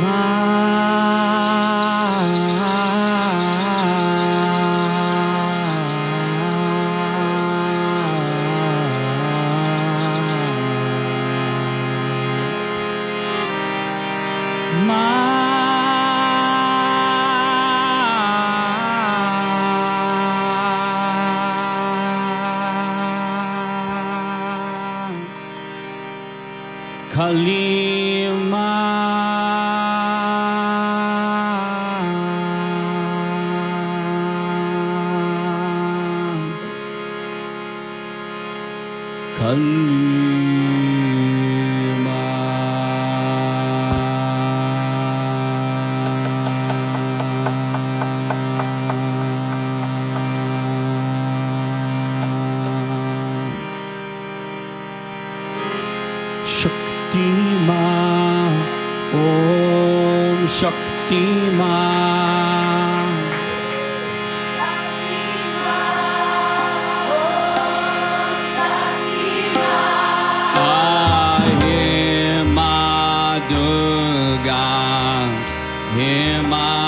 my Alma. Shakti Ma, Om Shakti Ma. God, hear my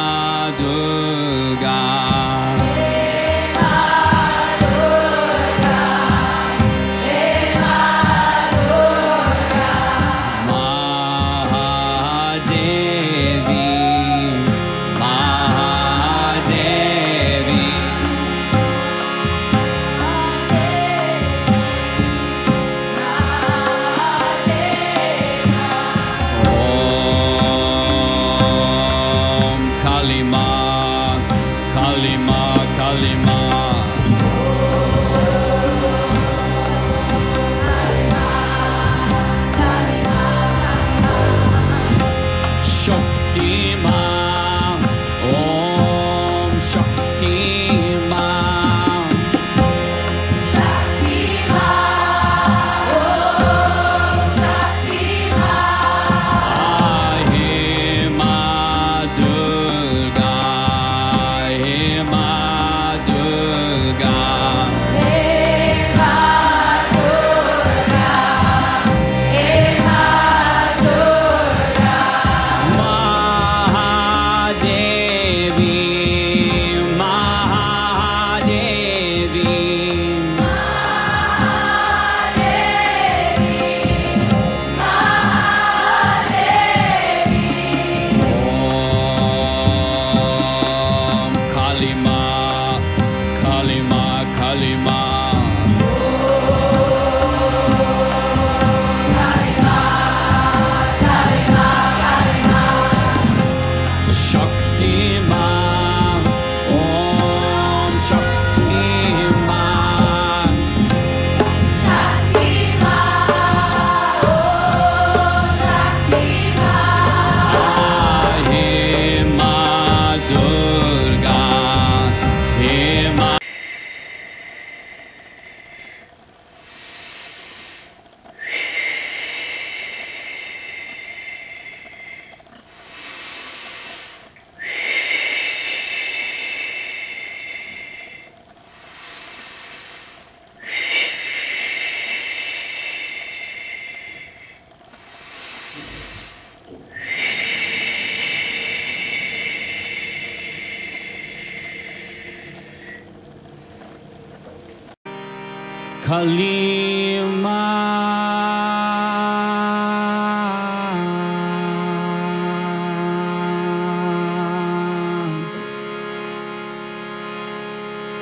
Kalima.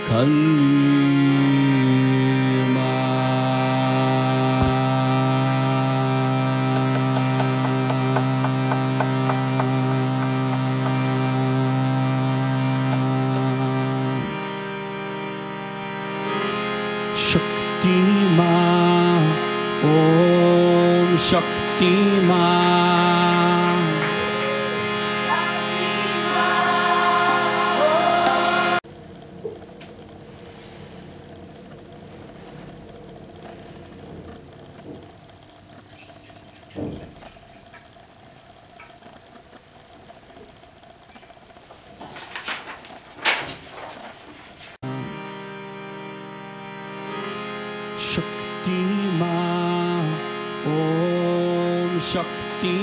Kalima. शक्तिमा Shakti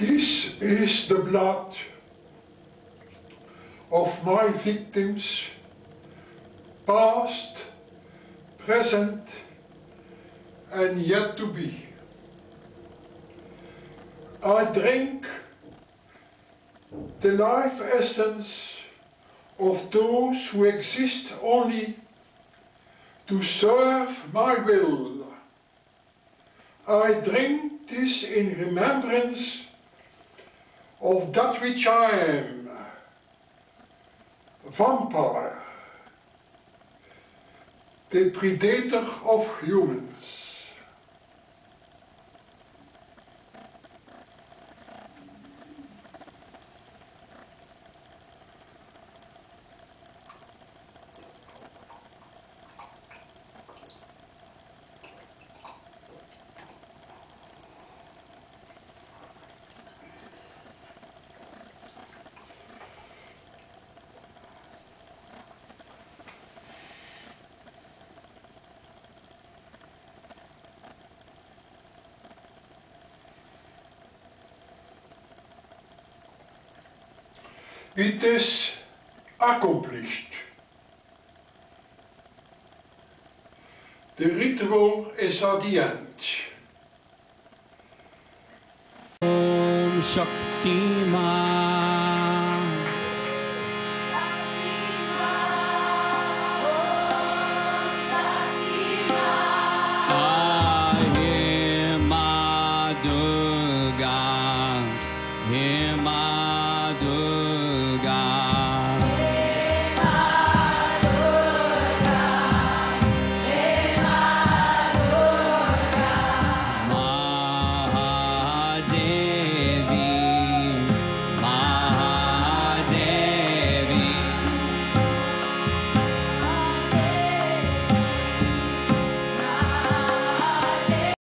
This is the blood of my victims, past, present, and yet to be. I drink the life essence of those who exist only to serve my will. I drink this in remembrance of that which I am, vampire, the predator of humans. It is accomplished. The ritual is at the end. Om Shakti Ma. He Ma Durga, He Ma